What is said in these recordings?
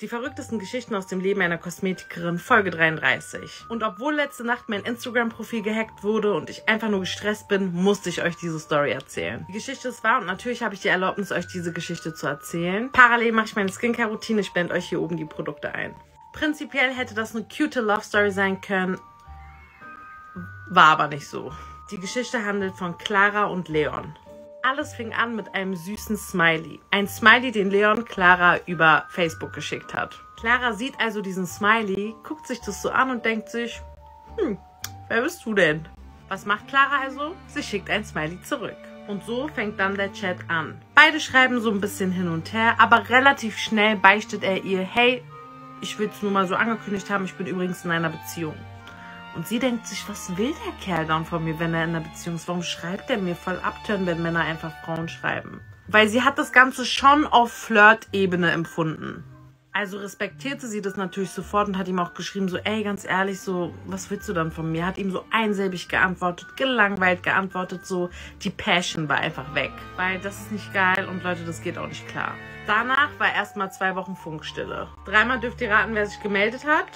Die verrücktesten Geschichten aus dem Leben einer Kosmetikerin, Folge 33. Und obwohl letzte Nacht mein Instagram-Profil gehackt wurde und ich einfach nur gestresst bin, musste ich euch diese Story erzählen. Die Geschichte ist wahr und natürlich habe ich die Erlaubnis, euch diese Geschichte zu erzählen. Parallel mache ich meine Skincare-Routine, ich blende euch hier oben die Produkte ein. Prinzipiell hätte das eine cute Love-Story sein können, war aber nicht so. Die Geschichte handelt von Clara und Leon. Alles fing an mit einem süßen Smiley. Ein Smiley, den Leon Clara über Facebook geschickt hat. Clara sieht also diesen Smiley, guckt sich das so an und denkt sich, hm, wer bist du denn? Was macht Clara also? Sie schickt ein Smiley zurück. Und so fängt dann der Chat an. Beide schreiben so ein bisschen hin und her, aber relativ schnell beichtet er ihr, hey, ich will es nur mal so angekündigt haben, ich bin übrigens in einer Beziehung. Und sie denkt sich, was will der Kerl dann von mir, wenn er in einer Beziehung ist? Warum schreibt er mir voll abtören, wenn Männer einfach Frauen schreiben? Weil sie hat das Ganze schon auf Flirt-Ebene empfunden. Also respektierte sie das natürlich sofort und hat ihm auch geschrieben, so, ey, ganz ehrlich, so, was willst du dann von mir? Hat ihm so einsilbig geantwortet, gelangweilt geantwortet, so, die Passion war einfach weg. Weil das ist nicht geil und Leute, das geht auch nicht klar. Danach war erstmal zwei Wochen Funkstille. Dreimal dürft ihr raten, wer sich gemeldet hat.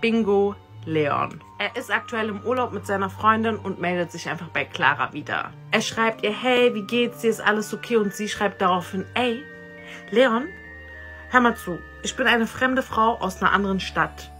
Bingo, Leon. Er ist aktuell im Urlaub mit seiner Freundin und meldet sich einfach bei Clara wieder. Er schreibt ihr, hey, wie geht's dir, ist alles okay? Und sie schreibt daraufhin, ey, Leon, hör mal zu, ich bin eine fremde Frau aus einer anderen Stadt.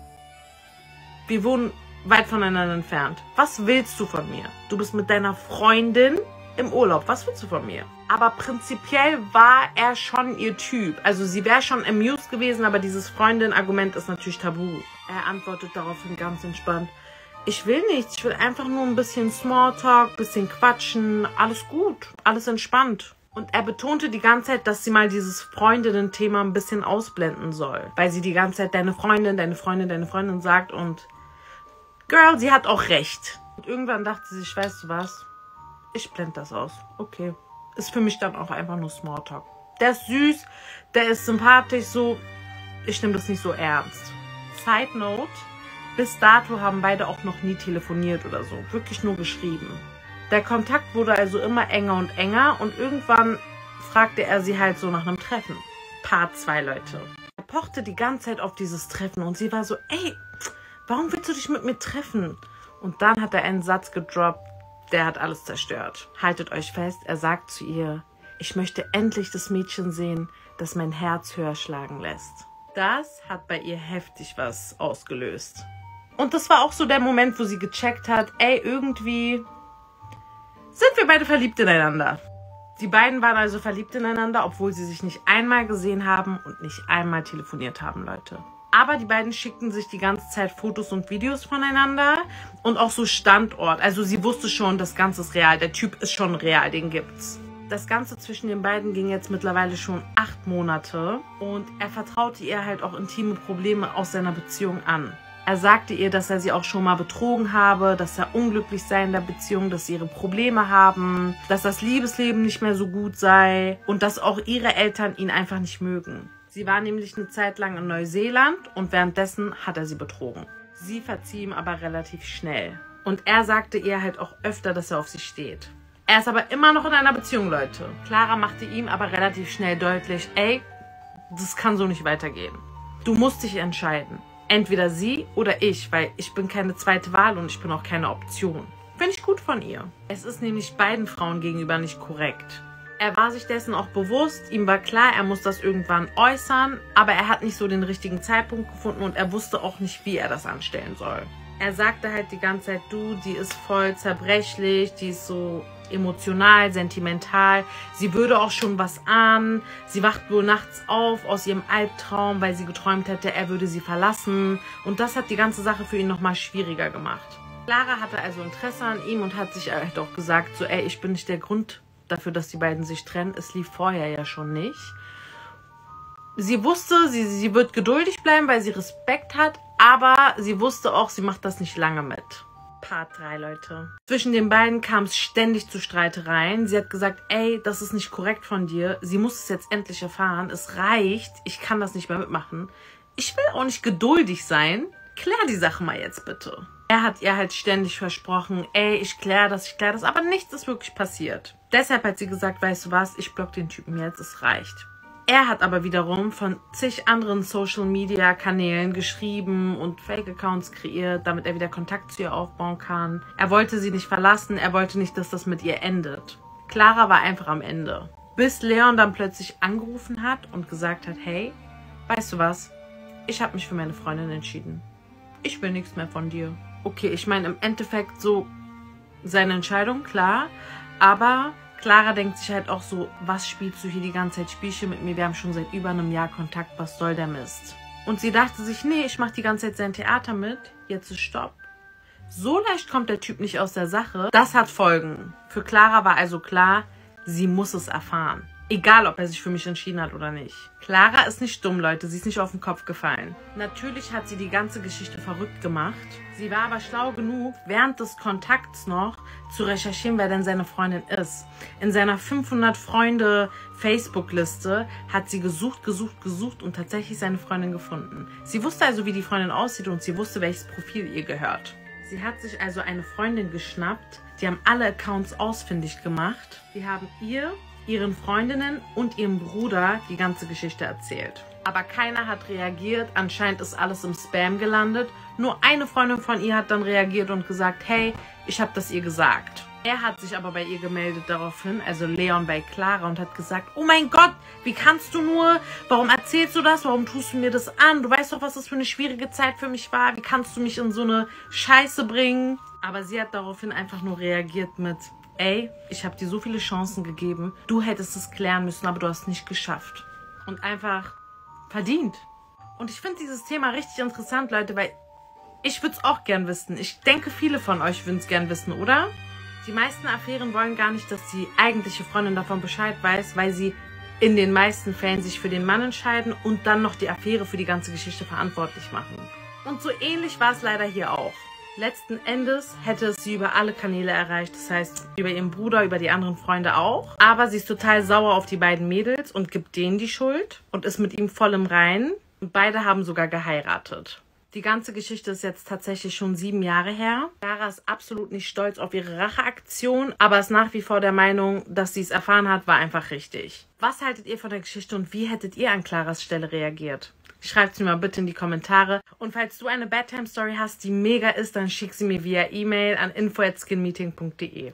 Wir wohnen weit voneinander entfernt. Was willst du von mir? Du bist mit deiner Freundin im Urlaub. Was willst du von mir? Aber prinzipiell war er schon ihr Typ. Also sie wäre schon amused gewesen, aber dieses Freundin-Argument ist natürlich tabu. Er antwortet daraufhin ganz entspannt. Ich will nichts, ich will einfach nur ein bisschen Smalltalk, bisschen quatschen, alles gut, alles entspannt. Und er betonte die ganze Zeit, dass sie mal dieses Freundinnen-Thema ein bisschen ausblenden soll. Weil sie die ganze Zeit deine Freundin, deine Freundin, deine Freundin sagt und Girl, sie hat auch recht. Und irgendwann dachte sie sich, weißt du was? Ich blende das aus. Okay. Ist für mich dann auch einfach nur Smalltalk. Der ist süß, der ist sympathisch, so. Ich nehme das nicht so ernst. Side Note, bis dato haben beide auch noch nie telefoniert oder so. Wirklich nur geschrieben. Der Kontakt wurde also immer enger und enger und irgendwann fragte er sie halt so nach einem Treffen. Part 2, Leute. Er pochte die ganze Zeit auf dieses Treffen und sie war so, ey, warum willst du dich mit mir treffen? Und dann hat er einen Satz gedroppt, der hat alles zerstört. Haltet euch fest, er sagt zu ihr, ich möchte endlich das Mädchen sehen, das mein Herz höher schlagen lässt. Das hat bei ihr heftig was ausgelöst. Und das war auch so der Moment, wo sie gecheckt hat, ey, irgendwie sind wir beide verliebt ineinander. Die beiden waren also verliebt ineinander, obwohl sie sich nicht einmal gesehen haben und nicht einmal telefoniert haben, Leute. Aber die beiden schickten sich die ganze Zeit Fotos und Videos voneinander und auch so Standort. Also sie wusste schon, das Ganze ist real. Der Typ ist schon real, den gibt's. Das Ganze zwischen den beiden ging jetzt mittlerweile schon acht Monate und er vertraute ihr halt auch intime Probleme aus seiner Beziehung an. Er sagte ihr, dass er sie auch schon mal betrogen habe, dass er unglücklich sei in der Beziehung, dass sie ihre Probleme haben, dass das Liebesleben nicht mehr so gut sei und dass auch ihre Eltern ihn einfach nicht mögen. Sie war nämlich eine Zeit lang in Neuseeland und währenddessen hat er sie betrogen. Sie verzieh ihm aber relativ schnell. Und er sagte ihr halt auch öfter, dass er auf sie steht. Er ist aber immer noch in einer Beziehung, Leute. Clara machte ihm aber relativ schnell deutlich, ey, das kann so nicht weitergehen. Du musst dich entscheiden. Entweder sie oder ich, weil ich bin keine zweite Wahl und ich bin auch keine Option. Finde ich gut von ihr. Es ist nämlich beiden Frauen gegenüber nicht korrekt. Er war sich dessen auch bewusst. Ihm war klar, er muss das irgendwann äußern, aber er hat nicht so den richtigen Zeitpunkt gefunden und er wusste auch nicht, wie er das anstellen soll. Er sagte halt die ganze Zeit, du, die ist voll zerbrechlich, die ist so emotional, sentimental. Sie würde auch schon was ahnen. Sie wacht wohl nachts auf aus ihrem Albtraum, weil sie geträumt hätte, er würde sie verlassen. Und das hat die ganze Sache für ihn nochmal schwieriger gemacht. Clara hatte also Interesse an ihm und hat sich halt auch gesagt, so, ey, ich bin nicht der Grund dafür, dass die beiden sich trennen. Es lief vorher ja schon nicht. Sie wusste, sie, sie wird geduldig bleiben, weil sie Respekt hat, aber sie wusste auch, sie macht das nicht lange mit. Part 3, Leute. Zwischen den beiden kam es ständig zu Streitereien. Sie hat gesagt, ey, das ist nicht korrekt von dir. Sie muss es jetzt endlich erfahren. Es reicht. Ich kann das nicht mehr mitmachen. Ich will auch nicht geduldig sein. Klär die Sache mal jetzt bitte. Er hat ihr halt ständig versprochen, ey, ich kläre das, ich kläre das, aber nichts ist wirklich passiert. Deshalb hat sie gesagt, weißt du was, ich block den Typen jetzt, es reicht. Er hat aber wiederum von zig anderen Social-Media-Kanälen geschrieben und Fake-Accounts kreiert, damit er wieder Kontakt zu ihr aufbauen kann. Er wollte sie nicht verlassen, er wollte nicht, dass das mit ihr endet. Clara war einfach am Ende. Bis Leon dann plötzlich angerufen hat und gesagt hat, hey, weißt du was? Ich habe mich für meine Freundin entschieden. Ich will nichts mehr von dir. Okay, ich meine im Endeffekt so seine Entscheidung, klar. Aber Clara denkt sich halt auch so, was spielst du hier die ganze Zeit Spielchen mit mir? Wir haben schon seit über einem Jahr Kontakt, was soll der Mist? Und sie dachte sich, nee, ich mache die ganze Zeit sein Theater mit, jetzt ist Stopp. So leicht kommt der Typ nicht aus der Sache. Das hat Folgen. Für Clara war also klar, sie muss es erfahren. Egal, ob er sich für mich entschieden hat oder nicht. Clara ist nicht dumm, Leute. Sie ist nicht auf den Kopf gefallen. Natürlich hat sie die ganze Geschichte verrückt gemacht. Sie war aber schlau genug, während des Kontakts noch zu recherchieren, wer denn seine Freundin ist. In seiner 500 Freunde Facebook-Liste hat sie gesucht, gesucht, gesucht und tatsächlich seine Freundin gefunden. Sie wusste also, wie die Freundin aussieht und sie wusste, welches Profil ihr gehört. Sie hat sich also eine Freundin geschnappt. Die haben alle Accounts ausfindig gemacht. Die haben ihr ihren Freundinnen und ihrem Bruder die ganze Geschichte erzählt. Aber keiner hat reagiert. Anscheinend ist alles im Spam gelandet. Nur eine Freundin von ihr hat dann reagiert und gesagt, hey, ich habe das ihr gesagt. Er hat sich aber bei ihr gemeldet daraufhin, also Leon bei Clara, und hat gesagt, oh mein Gott, wie kannst du nur? Warum erzählst du das? Warum tust du mir das an? Du weißt doch, was das für eine schwierige Zeit für mich war. Wie kannst du mich in so eine Scheiße bringen? Aber sie hat daraufhin einfach nur reagiert mit, ey, ich habe dir so viele Chancen gegeben, du hättest es klären müssen, aber du hast es nicht geschafft. Und einfach verdient. Und ich finde dieses Thema richtig interessant, Leute, weil ich würde es auch gern wissen. Ich denke, viele von euch würden es gern wissen, oder? Die meisten Affären wollen gar nicht, dass die eigentliche Freundin davon Bescheid weiß, weil sie in den meisten Fällen sich für den Mann entscheiden und dann noch die Affäre für die ganze Geschichte verantwortlich machen. Und so ähnlich war es leider hier auch. Letzten Endes hätte es sie über alle Kanäle erreicht, das heißt über ihren Bruder, über die anderen Freunde auch. Aber sie ist total sauer auf die beiden Mädels und gibt denen die Schuld und ist mit ihm voll im Reinen. Und beide haben sogar geheiratet. Die ganze Geschichte ist jetzt tatsächlich schon sieben Jahre her. Clara ist absolut nicht stolz auf ihre Racheaktion, aber ist nach wie vor der Meinung, dass sie es erfahren hat, war einfach richtig. Was haltet ihr von der Geschichte und wie hättet ihr an Claras Stelle reagiert? Schreibt sie mir mal bitte in die Kommentare. Und falls du eine Bedtime Story hast, die mega ist, dann schick sie mir via E-Mail an info@skinmeeting.de.